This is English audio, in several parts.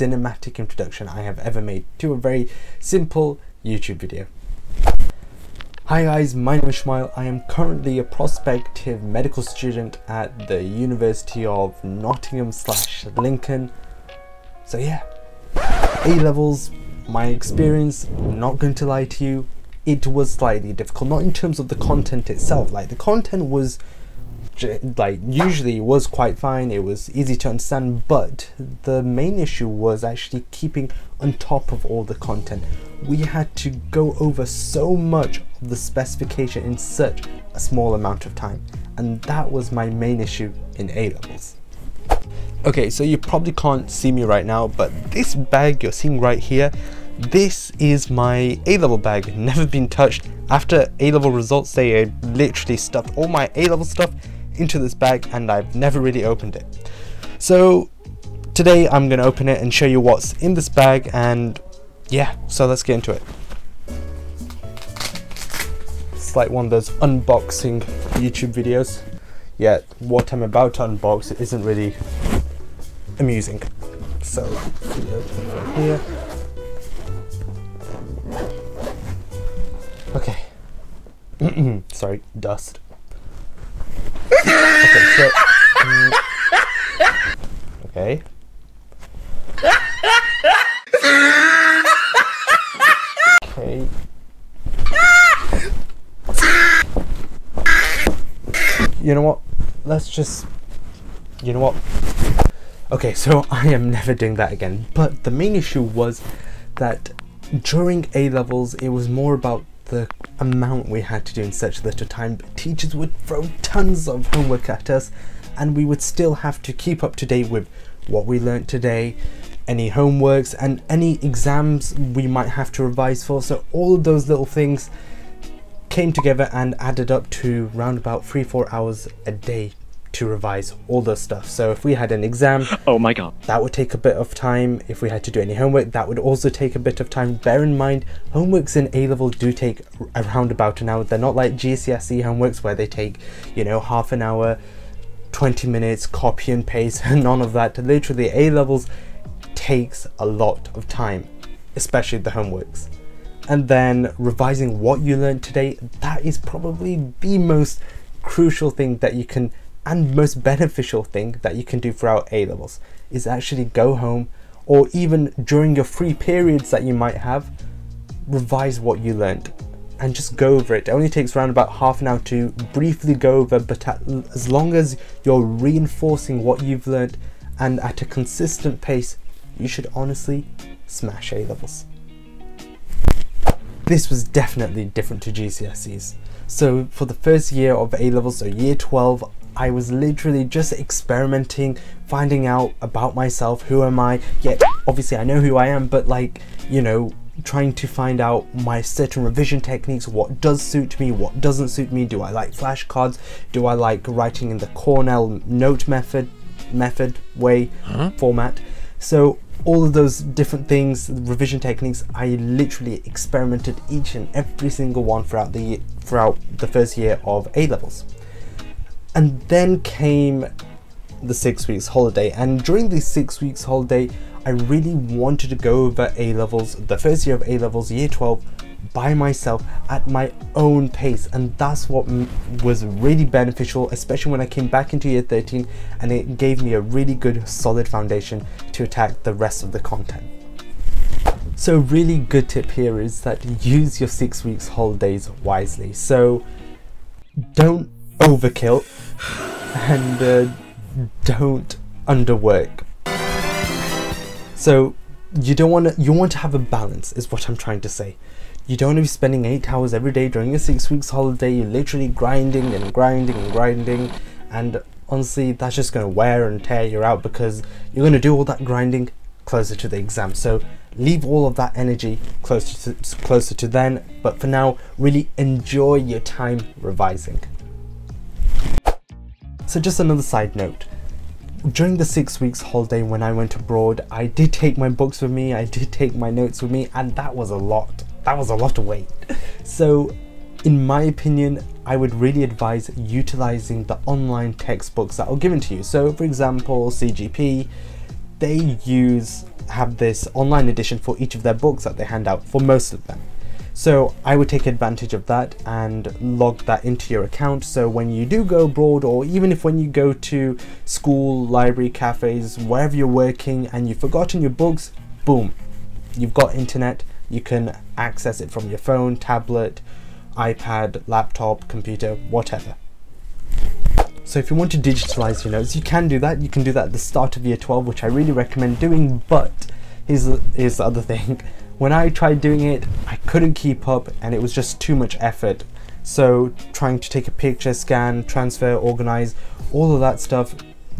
cinematic introduction I have ever made to a very simple YouTube video. Hi guys, my name is Shumile. I am currently a prospective medical student at the University of Nottingham slash Lincoln. So yeah, A-levels, my experience, not going to lie to you, it was slightly difficult. Not in terms of the content itself, like the content was like usually was quite fine it was easy to understand but the main issue was actually keeping on top of all the content. We had to go over so much of the specification in such a small amount of time and that was my main issue in A levels. Okay so you probably can't see me right now but this bag you're seeing right here this is my A-level bag never been touched. After A-level results day I uh, literally stuffed all my A-level stuff into this bag and I've never really opened it. So today I'm going to open it and show you what's in this bag and yeah, so let's get into it. It's like one of those unboxing YouTube videos. Yet what I'm about to unbox isn't really amusing. So here. Okay. Sorry, dust okay, so. Okay. Okay. You know what? Let's just. You know what? Okay, so I am never doing that again. But the main issue was that during A levels, it was more about the amount we had to do in such a little time, but teachers would throw tons of homework at us and we would still have to keep up to date with what we learnt today, any homeworks and any exams we might have to revise for. So all of those little things came together and added up to round about three, four hours a day to revise all the stuff. So if we had an exam, oh my god, that would take a bit of time. If we had to do any homework, that would also take a bit of time. Bear in mind, homeworks in A level do take around about an hour. They're not like GCSE homeworks where they take, you know, half an hour, 20 minutes, copy and paste, none of that. Literally, A levels takes a lot of time, especially the homeworks. And then revising what you learned today, that is probably the most crucial thing that you can and most beneficial thing that you can do throughout A levels is actually go home or even during your free periods that you might have, revise what you learned and just go over it. It only takes around about half an hour to briefly go over, but as long as you're reinforcing what you've learned and at a consistent pace, you should honestly smash A levels. This was definitely different to GCSEs. So for the first year of A levels, so year 12, I was literally just experimenting, finding out about myself, who am I? Yet, obviously I know who I am, but like, you know, trying to find out my certain revision techniques, what does suit me, what doesn't suit me, do I like flashcards, do I like writing in the Cornell note method, method way, huh? format. So all of those different things, revision techniques, I literally experimented each and every single one throughout the throughout the first year of A levels. And then came the six weeks holiday and during the six weeks holiday I really wanted to go over A levels, the first year of A levels, year 12 by myself at my own pace and that's what was really beneficial especially when I came back into year 13 and it gave me a really good solid foundation to attack the rest of the content. So really good tip here is that use your six weeks holidays wisely. So don't overkill and uh, don't underwork. So you don't want to you want to have a balance is what I'm trying to say. You don't want to be spending eight hours every day during a six weeks holiday. You're literally grinding and grinding and grinding, and honestly, that's just going to wear and tear you out because you're going to do all that grinding closer to the exam. So leave all of that energy closer to closer to then. But for now, really enjoy your time revising. So just another side note. During the six weeks holiday when I went abroad, I did take my books with me, I did take my notes with me, and that was a lot. That was a lot of weight. So in my opinion, I would really advise utilizing the online textbooks that are given to you. So for example, CGP, they use have this online edition for each of their books that they hand out for most of them. So I would take advantage of that and log that into your account. So when you do go abroad, or even if when you go to school, library, cafes, wherever you're working and you've forgotten your books, boom, you've got internet. You can access it from your phone, tablet, iPad, laptop, computer, whatever. So if you want to digitalize your notes, you can do that. You can do that at the start of year 12, which I really recommend doing. But here's the, here's the other thing. When I tried doing it, I couldn't keep up and it was just too much effort. So trying to take a picture, scan, transfer, organize, all of that stuff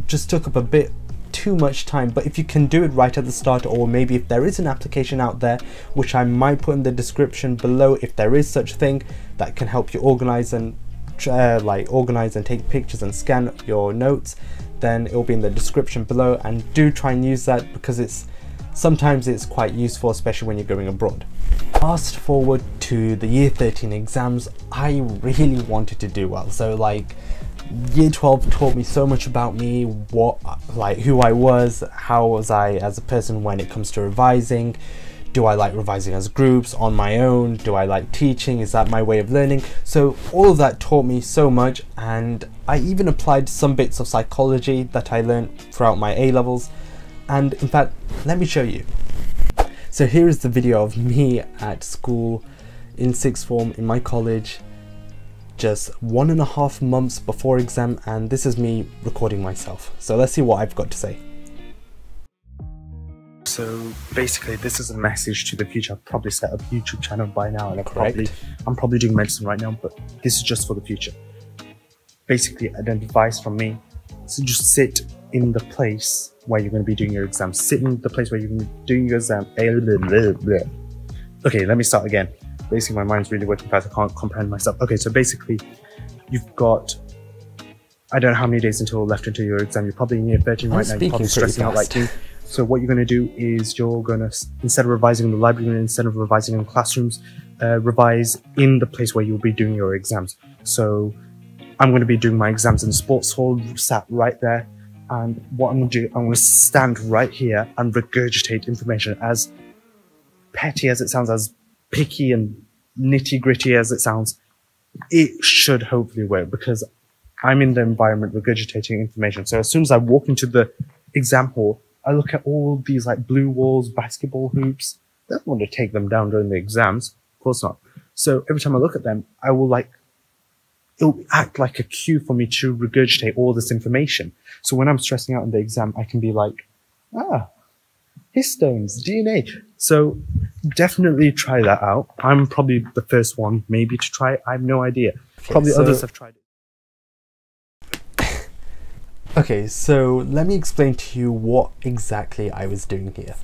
just took up a bit too much time but if you can do it right at the start or maybe if there is an application out there which I might put in the description below if there is such a thing that can help you organize and uh, like organize and take pictures and scan your notes then it will be in the description below and do try and use that because it's sometimes it's quite useful especially when you're going abroad fast forward to the year 13 exams i really wanted to do well so like year 12 taught me so much about me what like who i was how was i as a person when it comes to revising do I like revising as groups on my own? Do I like teaching? Is that my way of learning? So all of that taught me so much and I even applied some bits of psychology that I learned throughout my A levels. And in fact, let me show you. So here is the video of me at school in sixth form in my college just one and a half months before exam and this is me recording myself. So let's see what I've got to say. So basically, this is a message to the future. I've probably set up a YouTube channel by now, and I probably I'm probably doing medicine right now, but this is just for the future. Basically, an advice from me: so just sit in the place where you're going to be doing your exam. Sit in the place where you're going to be doing your exam. Okay, let me start again. Basically, my mind's really working fast. I can't comprehend myself. Okay, so basically, you've got I don't know how many days until left until your exam. You're probably in year 13 right now. You're probably stressing out like me. So what you're going to do is you're going to, instead of revising in the library, instead of revising in classrooms, uh, revise in the place where you'll be doing your exams. So I'm going to be doing my exams in the sports hall, sat right there. And what I'm going to do, I'm going to stand right here and regurgitate information as petty as it sounds, as picky and nitty gritty as it sounds. It should hopefully work because I'm in the environment regurgitating information. So as soon as I walk into the exam hall, I look at all these like blue walls, basketball hoops. I don't want to take them down during the exams. Of course not. So every time I look at them, I will like, it'll act like a cue for me to regurgitate all this information. So when I'm stressing out in the exam, I can be like, ah, histones, DNA. So definitely try that out. I'm probably the first one maybe to try it. I have no idea. Probably so others have tried it. Okay, so let me explain to you what exactly I was doing here.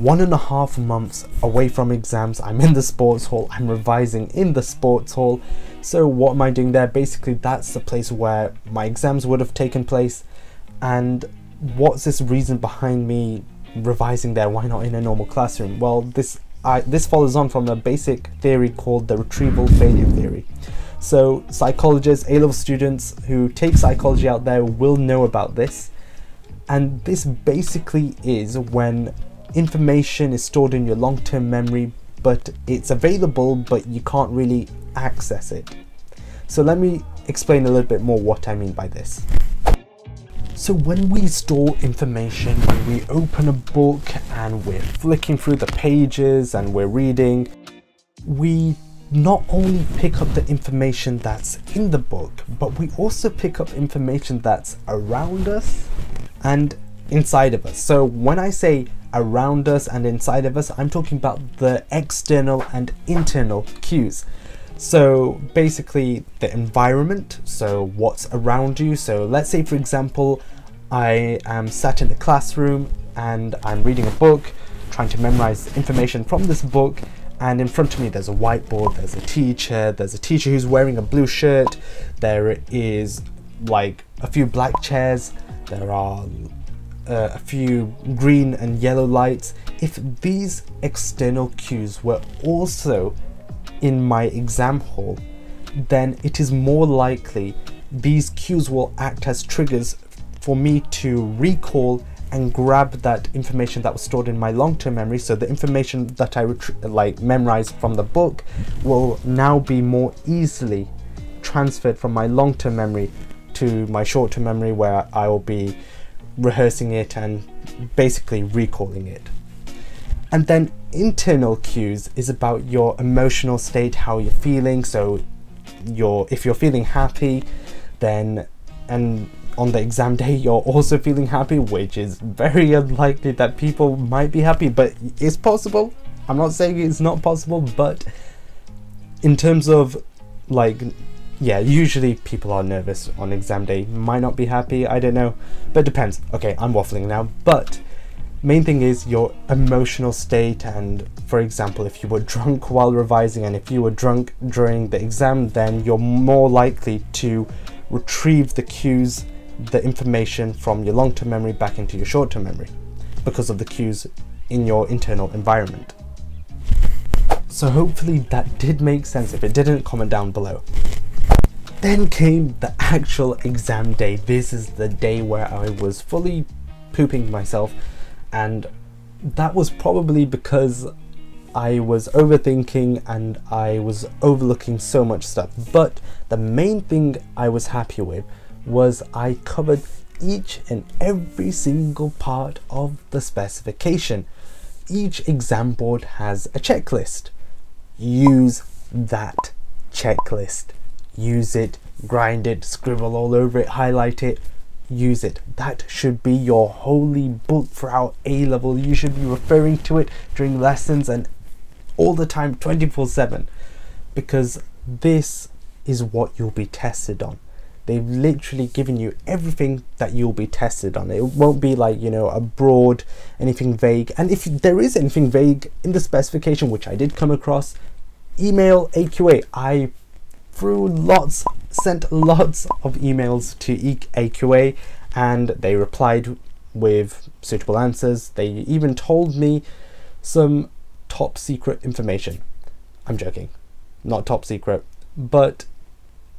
One and a half months away from exams, I'm in the sports hall, I'm revising in the sports hall. So what am I doing there? Basically, that's the place where my exams would have taken place. And what's this reason behind me revising there? Why not in a normal classroom? Well, this I, this follows on from a basic theory called the retrieval failure theory. So psychologists, A-level students who take psychology out there will know about this. And this basically is when information is stored in your long-term memory, but it's available, but you can't really access it. So let me explain a little bit more what I mean by this. So when we store information, when we open a book and we're flicking through the pages and we're reading, we not only pick up the information that's in the book, but we also pick up information that's around us and inside of us. So when I say around us and inside of us, I'm talking about the external and internal cues. So basically the environment, so what's around you. So let's say for example, I am sat in a classroom and I'm reading a book, trying to memorize information from this book and in front of me there's a whiteboard there's a teacher there's a teacher who's wearing a blue shirt there is like a few black chairs there are uh, a few green and yellow lights if these external cues were also in my exam hall then it is more likely these cues will act as triggers for me to recall and grab that information that was stored in my long-term memory. So the information that I like memorized from the book will now be more easily transferred from my long-term memory to my short-term memory where I will be rehearsing it and basically recalling it. And then internal cues is about your emotional state, how you're feeling. So you're if you're feeling happy, then and on the exam day you're also feeling happy, which is very unlikely that people might be happy, but it's possible. I'm not saying it's not possible, but in terms of like yeah, usually people are nervous on exam day, might not be happy, I don't know, but depends. Okay, I'm waffling now, but main thing is your emotional state and for example if you were drunk while revising and if you were drunk during the exam then you're more likely to retrieve the cues the information from your long-term memory back into your short-term memory because of the cues in your internal environment. So hopefully that did make sense. If it didn't comment down below then came the actual exam day this is the day where i was fully pooping myself and that was probably because I was overthinking and I was overlooking so much stuff. But the main thing I was happy with was I covered each and every single part of the specification. Each exam board has a checklist. Use that checklist. Use it, grind it, scribble all over it, highlight it, use it. That should be your holy book for our A level. You should be referring to it during lessons and all the time 24 7 because this is what you'll be tested on. They've literally given you everything that you'll be tested on. It won't be like, you know, a broad, anything vague. And if there is anything vague in the specification, which I did come across, email AQA. I threw lots, sent lots of emails to AQA and they replied with suitable answers. They even told me some top secret information. I'm joking, not top secret, but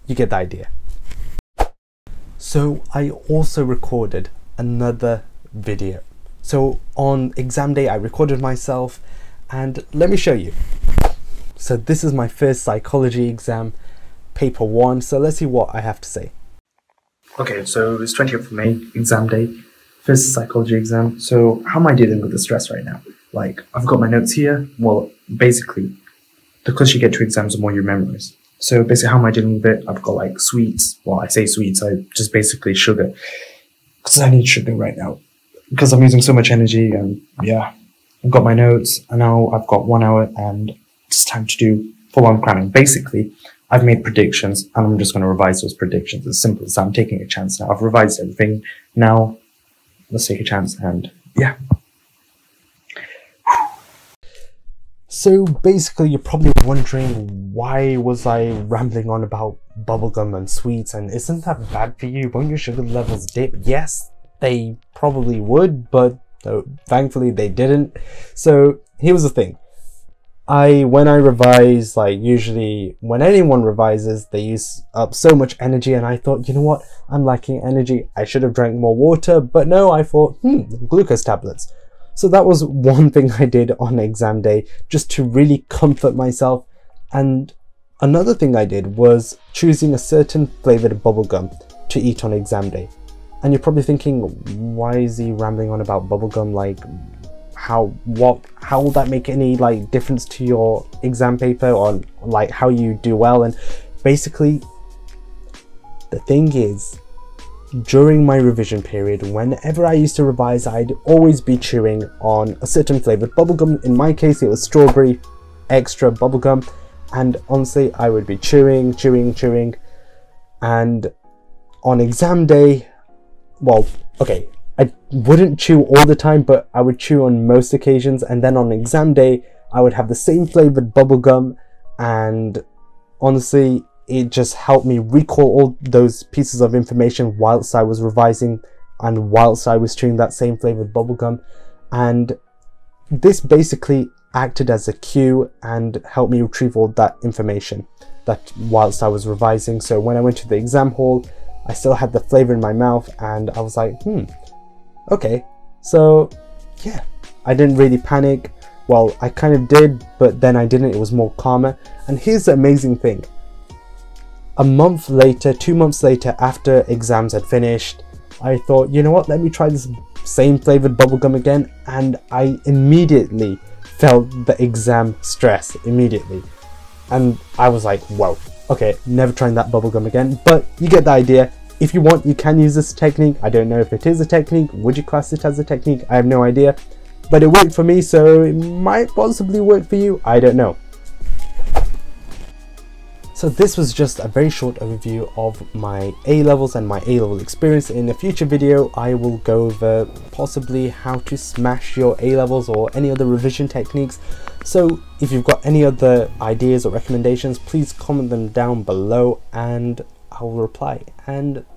you get the idea. So I also recorded another video. So on exam day, I recorded myself and let me show you. So this is my first psychology exam paper one. So let's see what I have to say. Okay, so it's 20th of May, exam day, first psychology exam. So how am I dealing with the stress right now? Like, I've got my notes here. Well, basically, the closer you get to exams, the more you memorize. So basically, how am I dealing with it? I've got like sweets. Well, I say sweets, I just basically sugar. Because I need sugar right now. Because I'm using so much energy and yeah, I've got my notes and now I've got one hour and it's time to do full on cramming. Basically, I've made predictions and I'm just going to revise those predictions. As simple as that. I'm taking a chance now. I've revised everything. Now, let's take a chance and yeah. So basically, you're probably wondering why was I rambling on about bubblegum and sweets and isn't that bad for you? Won't your sugar levels dip? Yes, they probably would, but thankfully they didn't. So here was the thing. I when I revise, like usually when anyone revises, they use up so much energy, and I thought, you know what, I'm lacking energy. I should have drank more water, but no, I thought, hmm, glucose tablets. So that was one thing I did on exam day, just to really comfort myself. And another thing I did was choosing a certain flavored bubblegum to eat on exam day. And you're probably thinking, why is he rambling on about bubblegum? Like, how what how will that make any like difference to your exam paper or like how you do well? And basically the thing is during my revision period whenever i used to revise i'd always be chewing on a certain flavored bubblegum. In my case it was strawberry extra bubblegum. And honestly i would be chewing chewing chewing. And on exam day well okay I wouldn't chew all the time, but I would chew on most occasions. And then on exam day, I would have the same flavored bubblegum. And honestly, it just helped me recall all those pieces of information whilst I was revising and whilst I was chewing that same flavored bubblegum. And this basically acted as a cue and helped me retrieve all that information that whilst I was revising. So when I went to the exam hall, I still had the flavor in my mouth and I was like, hmm, okay, So, yeah, I didn't really panic. Well, I kind of did, but then I didn't. It was more calmer. And here's the amazing thing a month later, two months later, after exams had finished, I thought, you know what, let me try this same flavored bubblegum again. And I immediately felt the exam stress immediately. And I was like, whoa, okay, never trying that bubblegum again. But you get the idea. If you want, you can use this technique. I don't know if it is a technique. Would you class it as a technique? I have no idea. But it worked for me, so it might possibly work for you. I don't know. So this was just a very short overview of my A-levels and my A-level experience. In a future video, I will go over possibly how to smash your A-levels or any other revision techniques. So if you've got any other ideas or recommendations, please comment them down below and I'll reply. And